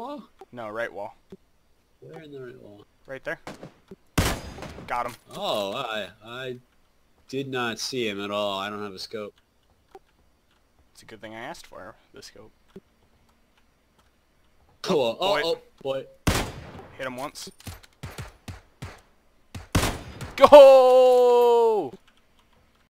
wall? No, right wall. Where in the right wall? Right there. Got him. Oh, I I did not see him at all. I don't have a scope. It's a good thing I asked for the scope. Oh, oh, Boy. oh, boy. Hit him once. Go!